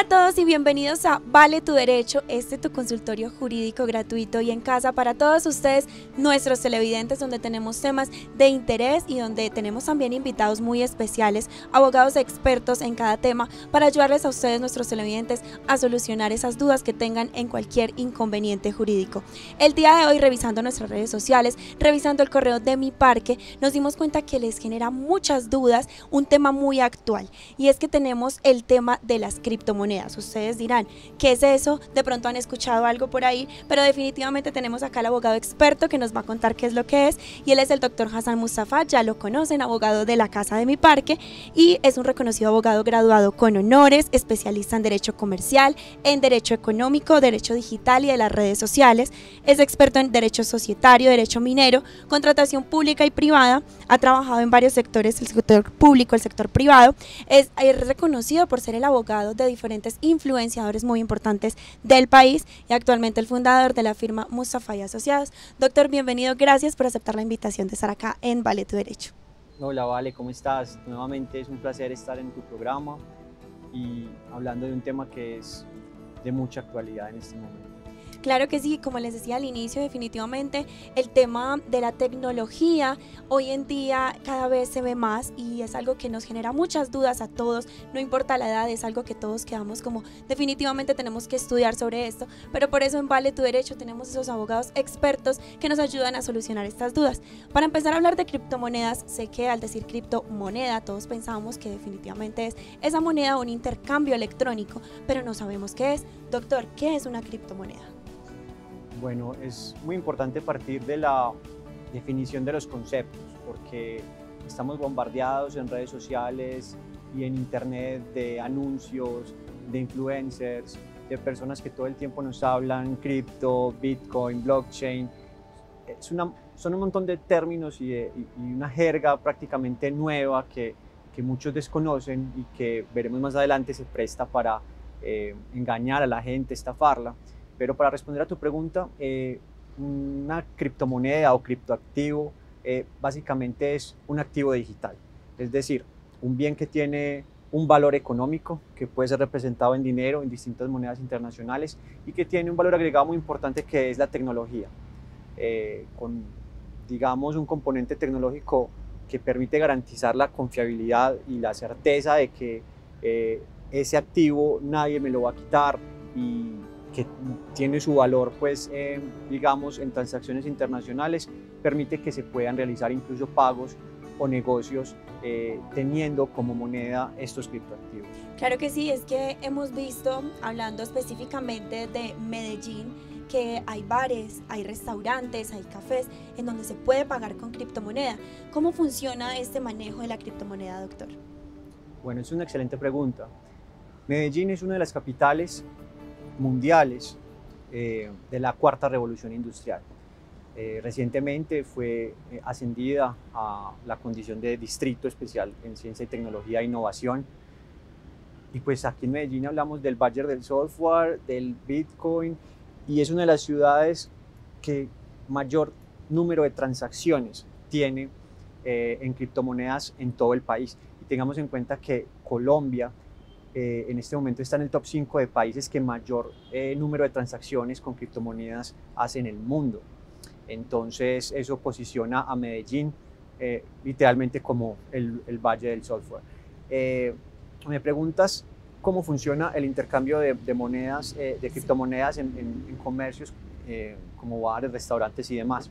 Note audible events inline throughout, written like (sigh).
Hola a todos y bienvenidos a Vale tu Derecho, este tu consultorio jurídico gratuito y en casa para todos ustedes, nuestros televidentes, donde tenemos temas de interés y donde tenemos también invitados muy especiales, abogados expertos en cada tema, para ayudarles a ustedes, nuestros televidentes, a solucionar esas dudas que tengan en cualquier inconveniente jurídico. El día de hoy, revisando nuestras redes sociales, revisando el correo de mi parque, nos dimos cuenta que les genera muchas dudas un tema muy actual y es que tenemos el tema de las criptomonedas Ustedes dirán, ¿qué es eso? De pronto han escuchado algo por ahí, pero definitivamente tenemos acá al abogado experto que nos va a contar qué es lo que es y él es el doctor Hassan Mustafa, ya lo conocen, abogado de la Casa de mi Parque y es un reconocido abogado graduado con honores, especialista en Derecho Comercial, en Derecho Económico, Derecho Digital y de las redes sociales, es experto en Derecho Societario, Derecho Minero, Contratación Pública y Privada, ha trabajado en varios sectores, el sector público, el sector privado, es reconocido por ser el abogado de diferentes influenciadores muy importantes del país y actualmente el fundador de la firma Mustafa y Asociados. Doctor, bienvenido, gracias por aceptar la invitación de estar acá en Vale Tu Derecho. Hola, Vale, ¿cómo estás? Nuevamente es un placer estar en tu programa y hablando de un tema que es de mucha actualidad en este momento. Claro que sí, como les decía al inicio, definitivamente el tema de la tecnología hoy en día cada vez se ve más y es algo que nos genera muchas dudas a todos, no importa la edad, es algo que todos quedamos como definitivamente tenemos que estudiar sobre esto, pero por eso en Vale tu Derecho tenemos esos abogados expertos que nos ayudan a solucionar estas dudas. Para empezar a hablar de criptomonedas, sé que al decir criptomoneda todos pensamos que definitivamente es esa moneda un intercambio electrónico, pero no sabemos qué es. Doctor, ¿qué es una criptomoneda? Bueno, es muy importante partir de la definición de los conceptos, porque estamos bombardeados en redes sociales y en internet de anuncios, de influencers, de personas que todo el tiempo nos hablan cripto, bitcoin, blockchain. Es una, son un montón de términos y, una jerga prácticamente nueva que, que, muchos desconocen y que veremos más adelante se presta para eh, engañar a la gente, estafarla. Pero para responder a tu pregunta, eh, una criptomoneda o criptoactivo eh, básicamente es un activo digital, es decir, un bien que tiene un valor económico que puede ser representado en dinero en distintas monedas internacionales y que tiene un valor agregado muy importante que es la tecnología, eh, con digamos un componente tecnológico que permite garantizar la confiabilidad y la certeza de que ese activo nadie me lo va a quitar y que tiene su valor, pues, eh, digamos, en transacciones internacionales, permite que se puedan realizar incluso pagos o negocios eh, teniendo como moneda estos criptoactivos. Claro que sí, es que hemos visto, hablando específicamente de Medellín, que hay bares, hay restaurantes, hay cafés en donde se puede pagar con criptomoneda. ¿Cómo funciona este manejo de la criptomoneda, doctor? Bueno, es una excelente pregunta. Medellín es una de las capitales mundiales eh, de la cuarta revolución industrial. Eh, recientemente fue eh, ascendida a la condición de distrito especial en ciencia y tecnología e innovación. Y pues aquí en Medellín hablamos del Valle del Software, del Bitcoin, y es una de las ciudades que mayor número de transacciones tiene en criptomonedas en todo el país. Y tengamos en cuenta que Colombia eh, en este momento está en el top 5 de países que mayor eh, número de transacciones con criptomonedas hace en el mundo. Entonces eso posiciona a Medellín eh, literalmente como el, Valle del Software. me preguntas cómo funciona el intercambio de, monedas, de criptomonedas en, comercios como bares, restaurantes y demás.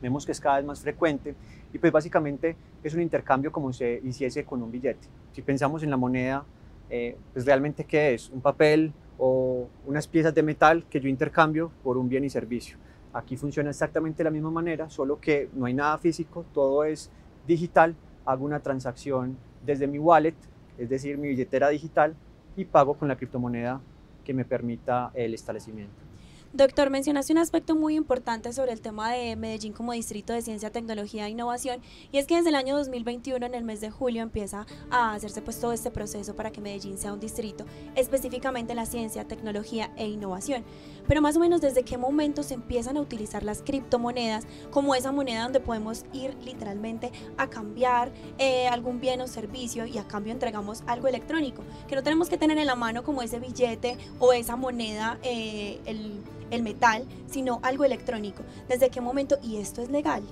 Vemos que es cada vez más frecuente y pues básicamente es un intercambio como se hiciese con un billete. Si pensamos en la moneda eh, pues realmente qué es, un papel o unas piezas de metal que yo intercambio por un bien y servicio. Aquí funciona exactamente de la misma manera, solo que no hay nada físico, todo es digital, hago una transacción desde mi wallet, es decir, mi billetera digital, y pago con la criptomoneda que me permita el establecimiento. Doctor, mencionaste un aspecto muy importante sobre el tema de Medellín como distrito de ciencia, tecnología e innovación y es que desde el año 2021, en el mes de julio, empieza a hacerse pues todo este proceso para que Medellín sea un distrito específicamente en la ciencia, tecnología e innovación. Pero más o menos desde qué momento se empiezan a utilizar las criptomonedas como esa moneda donde podemos ir literalmente a cambiar eh, algún bien o servicio y a cambio entregamos algo electrónico, que no tenemos que tener en la mano como ese billete o esa moneda, eh, el el metal, sino algo electrónico. ¿Desde qué momento? ¿Y esto es legal?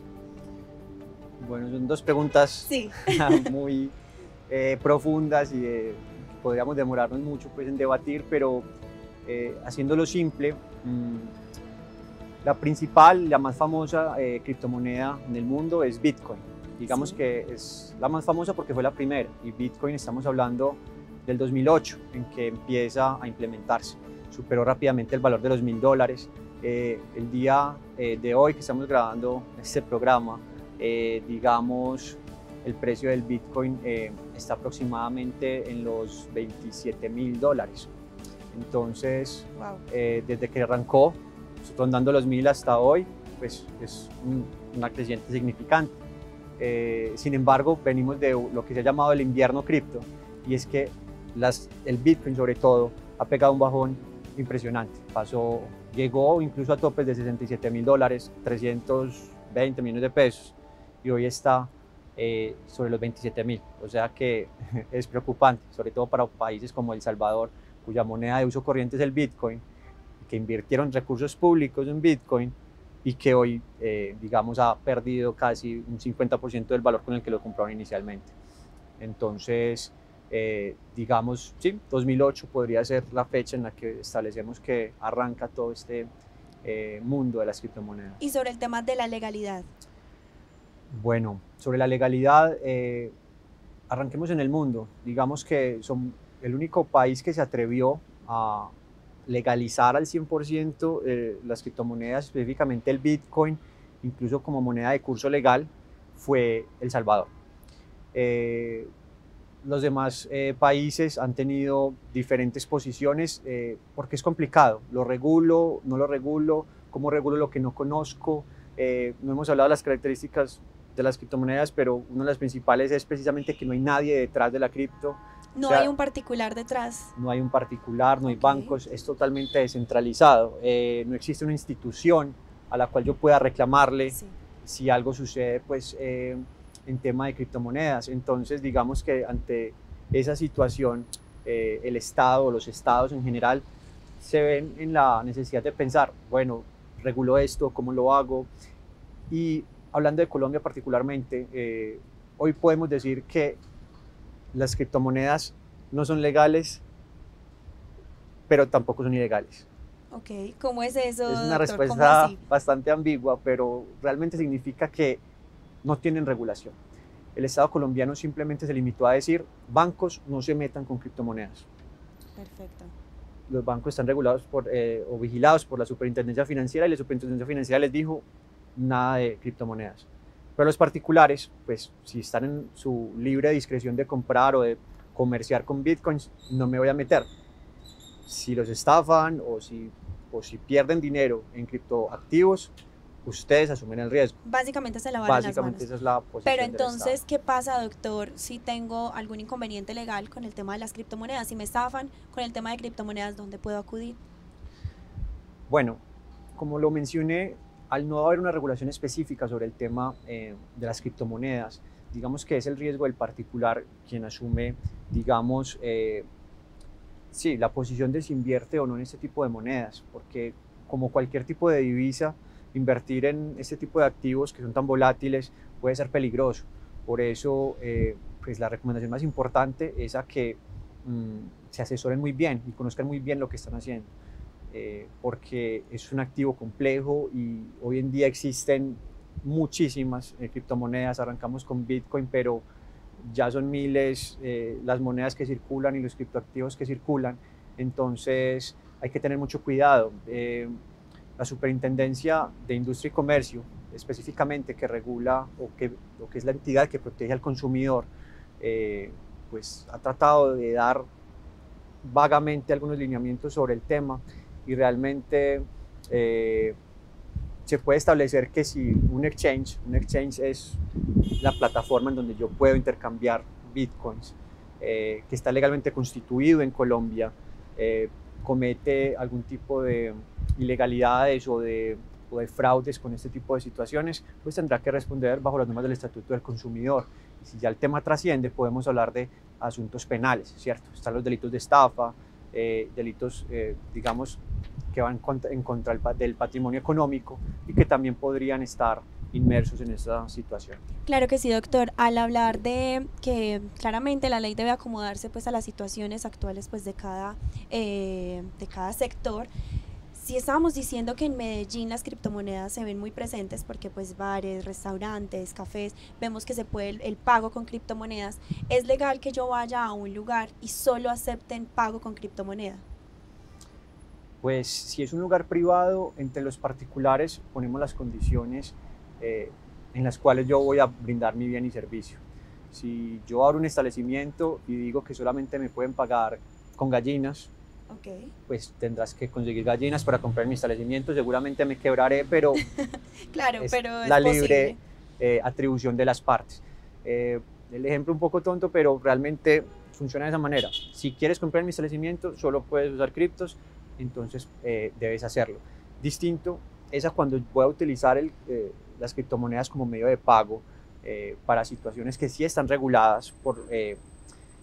Bueno, son dos preguntas (laughs) muy eh, profundas y eh, podríamos demorarnos mucho pues, en debatir, pero eh, haciéndolo simple, mm, la principal, la más famosa criptomoneda en el mundo es Bitcoin. Digamos que es la más famosa porque fue la primera y Bitcoin estamos hablando del 2008 en que empieza a implementarse superó rápidamente el valor de los mil dólares. Eh, el día eh, de hoy que estamos grabando este programa, eh, digamos, el precio del Bitcoin está aproximadamente en los 27 mil dólares. Entonces, desde que arrancó, rondando los mil hasta hoy, pues es una creciente significante. sin embargo, venimos de lo que se ha llamado el invierno cripto, y es que las, el Bitcoin sobre todo ha pegado un bajón impresionante. Pasó, llegó incluso a topes de 67 mil dólares, 320 millones de pesos, y hoy está eh, sobre los 27 mil. O sea que (laughs) es preocupante, sobre todo para países como El Salvador, cuya moneda de uso corriente es el Bitcoin, que invirtieron recursos públicos en Bitcoin y que hoy, eh, digamos, ha perdido casi un 50% del valor con el que lo compraron inicialmente. Entonces, eh, digamos, sí, 2008 podría ser la fecha en la que establecemos que arranca todo este eh, mundo de las criptomonedas. ¿Y sobre el tema de la legalidad? Bueno, sobre la legalidad, eh, arranquemos en el mundo. Digamos que son el único país que se atrevió a legalizar al 100% las criptomonedas, específicamente el Bitcoin, incluso como moneda de curso legal, fue El Salvador los demás eh, países han tenido diferentes posiciones eh, porque es complicado. Lo regulo, no lo regulo, cómo regulo lo que no conozco. Eh, no hemos hablado de las características de las criptomonedas, pero una de las principales es precisamente que no hay nadie detrás de la cripto. No hay un particular detrás. No hay un particular, no hay bancos, es totalmente descentralizado. no existe una institución a la cual yo pueda reclamarle si algo sucede, pues en tema de criptomonedas. Entonces, digamos que ante esa situación, eh, el Estado o los estados en general se ven en la necesidad de pensar, bueno, regulo esto, ¿cómo lo hago? Y hablando de Colombia particularmente, eh, hoy podemos decir que las criptomonedas no son legales, pero tampoco son ilegales. Ok, ¿cómo es eso? Es una respuesta bastante ambigua, pero realmente significa que no tienen regulación. El Estado colombiano simplemente se limitó a decir, bancos no se metan con criptomonedas. Perfecto. Los bancos están regulados por, eh, o vigilados por la Superintendencia Financiera y la Superintendencia Financiera les dijo nada de criptomonedas. Pero los particulares, pues si están en su libre discreción de comprar o de comerciar con bitcoins, no me voy a meter. Si los estafan o si, o si pierden dinero en criptoactivos, ustedes asumen el riesgo. Básicamente se lavan Básicamente las manos. esa es la posición Pero entonces, ¿qué pasa, doctor, si tengo algún inconveniente legal con el tema de las criptomonedas? Si me estafan con el tema de criptomonedas, ¿dónde puedo acudir? Bueno, como lo mencioné, al no haber una regulación específica sobre el tema eh, de las criptomonedas, digamos que es el riesgo del particular quien asume, digamos, eh, sí, la posición de si invierte o no en este tipo de monedas, porque como cualquier tipo de divisa, invertir en este tipo de activos que son tan volátiles puede ser peligroso. Por eso, eh, pues la recomendación más importante es a que mm, se asesoren muy bien y conozcan muy bien lo que están haciendo, eh, porque es un activo complejo y hoy en día existen muchísimas eh, criptomonedas. Arrancamos con Bitcoin, pero ya son miles las monedas que circulan y los criptoactivos que circulan. Entonces, hay que tener mucho cuidado la Superintendencia de Industria y Comercio, específicamente que regula o que, que es la entidad que protege al consumidor, eh, pues ha tratado de dar vagamente algunos lineamientos sobre el tema y realmente eh, se puede establecer que si un exchange, un exchange es la plataforma en donde yo puedo intercambiar bitcoins, eh, que está legalmente constituido en Colombia, comete algún tipo de ilegalidades o de, o de, fraudes con este tipo de situaciones, pues tendrá que responder bajo las normas del Estatuto del Consumidor. Y si ya el tema trasciende, podemos hablar de asuntos penales, ¿cierto? Están los delitos de estafa, eh, delitos, eh, digamos, que van en contra del patrimonio económico y que también podrían estar inmersos en esa situación. Claro que sí, doctor. Al hablar de que claramente la ley debe acomodarse pues a las situaciones actuales pues de cada, eh, de cada sector, si estábamos diciendo que en Medellín las criptomonedas se ven muy presentes porque pues bares, restaurantes, cafés, vemos que se puede el, pago con criptomonedas, ¿es legal que yo vaya a un lugar y solo acepten pago con criptomoneda? Pues si es un lugar privado, entre los particulares ponemos las condiciones eh, en las cuales yo voy a brindar mi bien y servicio. Si yo abro un establecimiento y digo que solamente me pueden pagar con gallinas, okay. pues tendrás que conseguir gallinas para comprar mi establecimiento. Seguramente me quebraré, pero, (laughs) claro, es pero es la libre eh, atribución de las partes. Eh, el ejemplo un poco tonto, pero realmente funciona de esa manera. Si quieres comprar mi establecimiento, solo puedes usar criptos, entonces eh, debes hacerlo. Distinto es a cuando voy a utilizar el, eh, las criptomonedas como medio de pago eh, para situaciones que sí están reguladas por eh,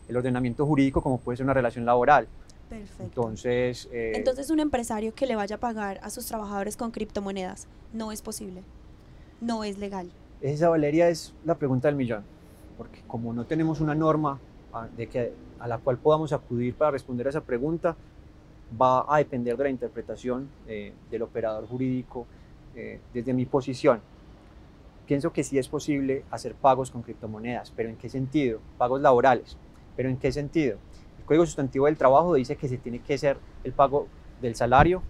el ordenamiento jurídico, como puede ser una relación laboral. Perfecto. Entonces, eh, Entonces, un empresario que le vaya a pagar a sus trabajadores con criptomonedas no es posible, no es legal. Esa, Valeria, es la pregunta del millón, porque como no tenemos una norma a, de que, a la cual podamos acudir para responder a esa pregunta, va a depender de la interpretación eh, del operador jurídico eh, desde mi posición. Pienso que sí es posible hacer pagos con criptomonedas, pero ¿en qué sentido? Pagos laborales, pero ¿en qué sentido? El Código Sustantivo del Trabajo dice que se tiene que hacer el pago del salario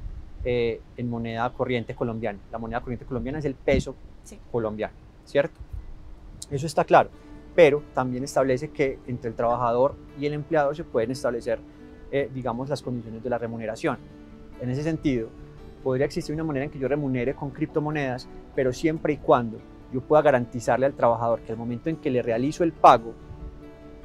eh, en moneda corriente colombiana. La moneda corriente colombiana es el peso sí. colombiano, ¿cierto? Eso está claro, pero también establece que entre el trabajador y el empleador se pueden establecer, eh, digamos, las condiciones de la remuneración. En ese sentido, podría existir una manera en que yo remunere con criptomonedas, pero siempre y cuando yo pueda garantizarle al trabajador que al momento en que le realizo el pago,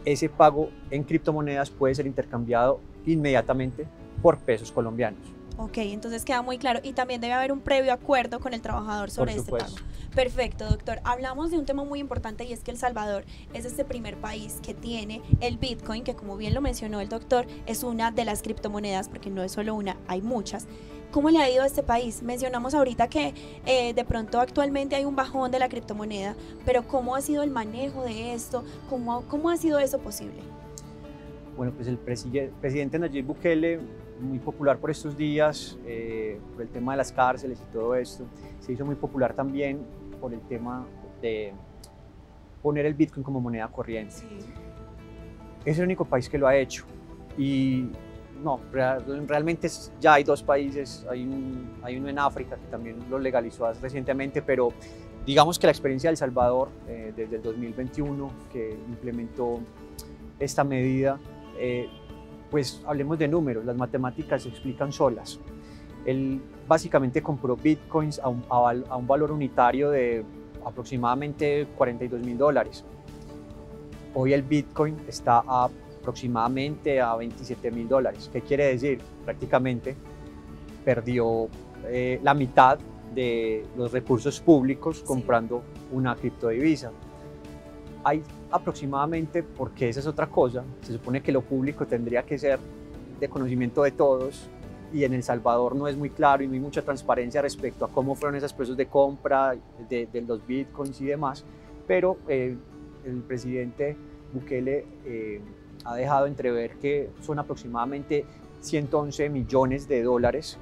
ese pago en criptomonedas puede ser intercambiado inmediatamente por pesos colombianos. Ok, entonces queda muy claro. Y también debe haber un previo acuerdo con el trabajador sobre este pago. Perfecto, doctor. Hablamos de un tema muy importante y es que El Salvador es este primer país que tiene el Bitcoin, que como bien lo mencionó el doctor, es una de las criptomonedas, porque no es solo una, hay muchas. ¿Cómo le ha ido a este país? Mencionamos ahorita que eh, de pronto actualmente hay un bajón de la criptomoneda, pero ¿cómo ha sido el manejo de esto? ¿Cómo, cómo ha sido eso posible? Bueno, pues el presidente Nayib Bukele, muy popular por estos días, eh, por el tema de las cárceles y todo esto, se hizo muy popular también por el tema de poner el Bitcoin como moneda corriente. Sí. Es el único país que lo ha hecho. Y no, realmente ya hay dos países, hay, un, hay uno en África que también lo legalizó recientemente, pero digamos que la experiencia de El Salvador eh, desde el 2021 que implementó esta medida, eh, pues hablemos de números, las matemáticas se explican solas. Él básicamente compró bitcoins a un, a, a un valor unitario de aproximadamente 42 mil dólares. Hoy el bitcoin está a aproximadamente a 27 mil dólares. ¿Qué quiere decir? Prácticamente perdió eh, la mitad de los recursos públicos comprando sí. una criptodivisa. Hay aproximadamente, porque esa es otra cosa, se supone que lo público tendría que ser de conocimiento de todos y en El Salvador no es muy claro y no hay mucha transparencia respecto a cómo fueron esos procesos de compra de, de los bitcoins y demás, pero eh, el presidente Bukele eh, ha dejado entrever que son aproximadamente 111 millones de dólares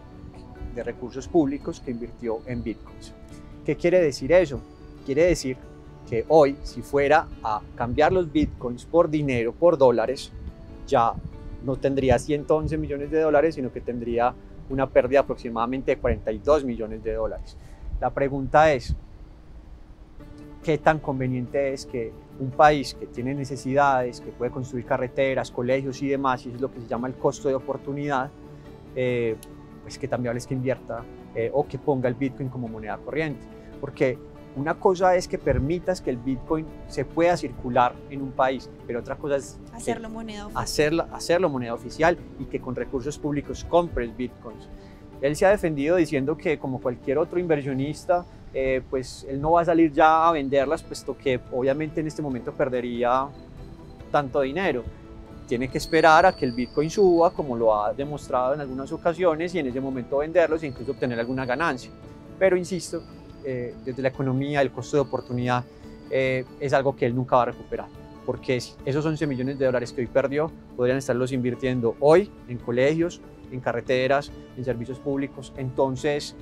de recursos públicos que invirtió en bitcoins. ¿Qué quiere decir eso? Quiere decir que hoy, si fuera a cambiar los bitcoins por dinero, por dólares, ya no tendría 111 millones de dólares, sino que tendría una pérdida aproximadamente de 42 millones de dólares. La pregunta es, ¿qué tan conveniente es que un país que tiene necesidades, que puede construir carreteras, colegios y demás, y eso es lo que se llama el costo de oportunidad, eh, pues que viable es que invierta eh, o que ponga el Bitcoin como moneda corriente. Porque una cosa es que permitas que el Bitcoin se pueda circular en un país, pero otra cosa es hacerlo moneda oficial. Hacerlo, hacerlo moneda oficial y que con recursos públicos compres Bitcoins. Él se ha defendido diciendo que como cualquier otro inversionista, eh, pues él no va a salir ya a venderlas, puesto que obviamente en este momento perdería tanto dinero. Tiene que esperar a que el Bitcoin suba, como lo ha demostrado en algunas ocasiones, y en ese momento venderlos e incluso obtener alguna ganancia. Pero insisto, eh, desde la economía, el costo de oportunidad eh, es algo que él nunca va a recuperar. Porque esos 11 millones de dólares que hoy perdió, podrían estarlos invirtiendo hoy en colegios, en carreteras, en servicios públicos. Entonces,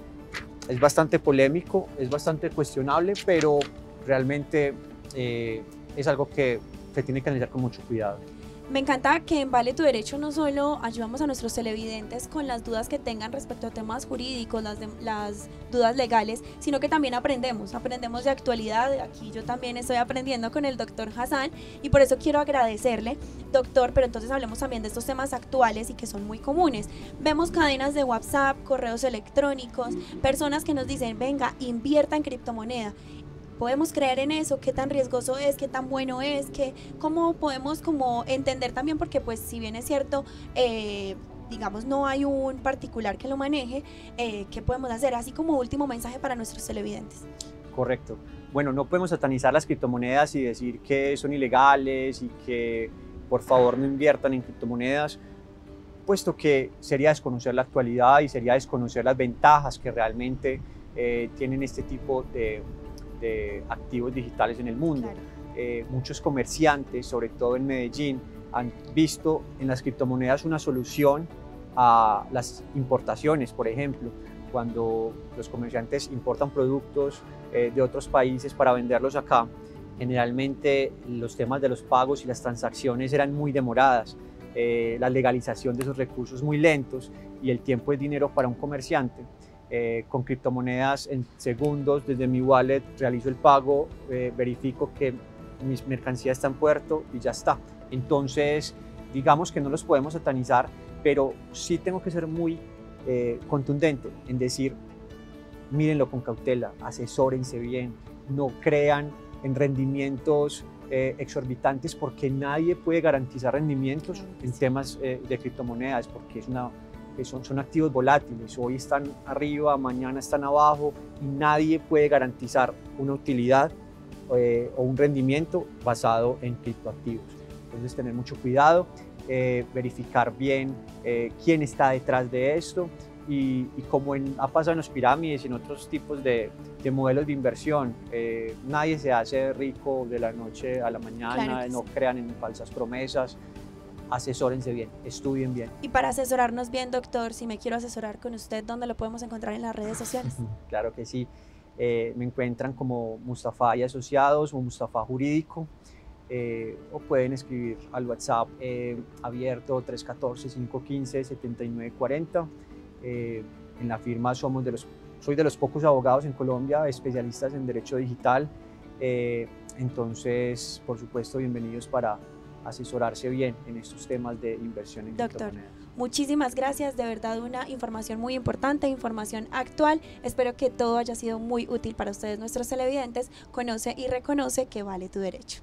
es bastante polémico, es bastante cuestionable, pero realmente eh, es algo que se tiene que analizar con mucho cuidado. Me encanta que en Vale tu Derecho no solo ayudamos a nuestros televidentes con las dudas que tengan respecto a temas jurídicos, las, dudas legales, sino que también aprendemos, aprendemos de actualidad. Aquí yo también estoy aprendiendo con el doctor Hassan y por eso quiero agradecerle, doctor, pero entonces hablemos también de estos temas actuales y que son muy comunes. Vemos cadenas de WhatsApp, correos electrónicos, personas que nos dicen, venga, invierta en criptomoneda podemos creer en eso, qué tan riesgoso es, qué tan bueno es, que, cómo podemos como entender también, porque pues si bien es cierto, eh, digamos, no hay un particular que lo maneje, eh, ¿qué podemos hacer? Así como último mensaje para nuestros televidentes. Correcto. Bueno, no podemos satanizar las criptomonedas y decir que son ilegales y que por favor no inviertan en criptomonedas, puesto que sería desconocer la actualidad y sería desconocer las ventajas que realmente eh, tienen este tipo de, de activos digitales en el mundo. Eh, muchos comerciantes, sobre todo en Medellín, han visto en las criptomonedas una solución a las importaciones, por ejemplo, cuando los comerciantes importan productos eh, de otros países para venderlos acá, generalmente los temas de los pagos y las transacciones eran muy demoradas, eh, la legalización de esos recursos muy lentos y el tiempo es dinero para un comerciante. Eh, con criptomonedas en segundos desde mi wallet realizo el pago, eh, verifico que mis mercancías están en puerto y ya está. Entonces, digamos que no los podemos satanizar, pero sí tengo que ser muy eh, contundente en decir, mírenlo con cautela, asesórense bien, no crean en rendimientos exorbitantes porque nadie puede garantizar rendimientos en temas de criptomonedas porque es una que son, son activos volátiles, hoy están arriba, mañana están abajo y nadie puede garantizar una utilidad eh, o un rendimiento basado en criptoactivos. Entonces tener mucho cuidado, eh, verificar bien eh, quién está detrás de esto y, como en, ha pasado en los pirámides y en otros tipos de, de modelos de inversión, nadie se hace rico de la noche a la mañana, no crean en falsas promesas, asesórense bien, estudien bien. Y para asesorarnos bien, doctor, si me quiero asesorar con usted, ¿dónde lo podemos encontrar en las redes sociales? (laughs) claro que sí. Eh, me encuentran como Mustafa y Asociados o Mustafa Jurídico. Eh, o pueden escribir al WhatsApp eh, abierto 314-515-7940. en la firma somos de los, soy de los pocos abogados en Colombia especialistas en derecho digital. entonces, por supuesto, bienvenidos para asesorarse bien en estos temas de inversión en Doctor, muchísimas gracias, de verdad una información muy importante, información actual. Espero que todo haya sido muy útil para ustedes, nuestros televidentes. Conoce y reconoce que vale tu derecho.